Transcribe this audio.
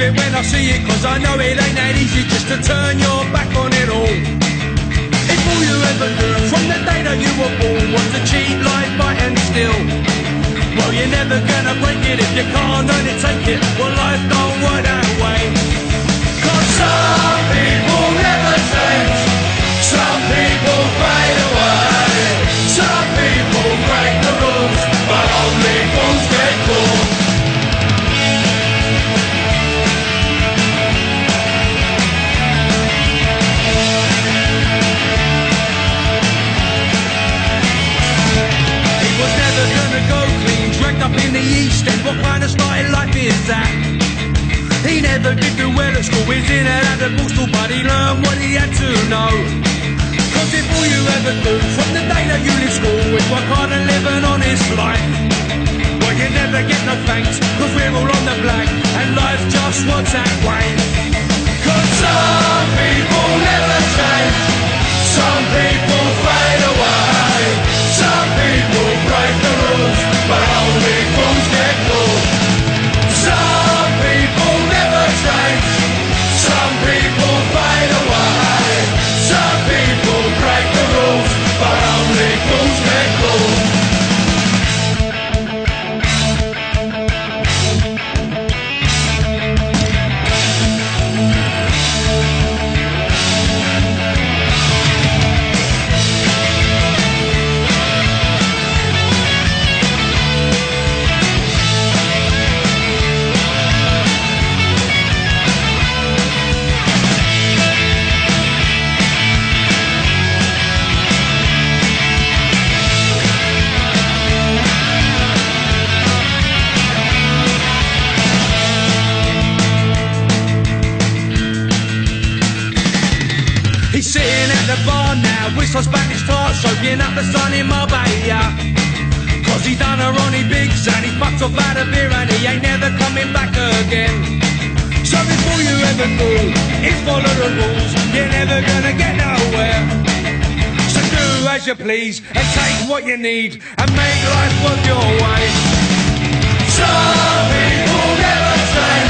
I see it, cause I know it ain't that easy just to turn your back on it all. If all you ever knew from the day that you were born was to cheat, lie, fight and steal. Well, you're never gonna break it if you can't earn it, take it. Well, life don't work that in the East End. What kind of style life is that? He never did do well at school, he's in and out of borstal, but he learned what he had to know. Cause if all you ever do from the day that you leave school is work hard and live an honest life, well you never get no thanks, cause we're all on the black, and life just works that way. The now, some Spanish tarts, soaking up the sun in Marbella. Cause he done a Ronnie Biggs and he fucked off out of beer and he ain't never coming back again. So before you ever do is follow the rules, you're never gonna get nowhere. So do as you please and take what you need and make life worth your way. Some people never change.